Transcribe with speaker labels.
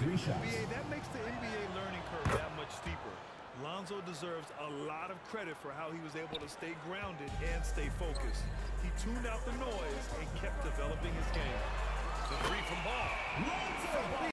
Speaker 1: three shots.
Speaker 2: NBA, that makes the NBA learning curve that much steeper. Lonzo deserves a lot of credit for how he was able to stay grounded and stay focused. He tuned out the noise and kept developing his game.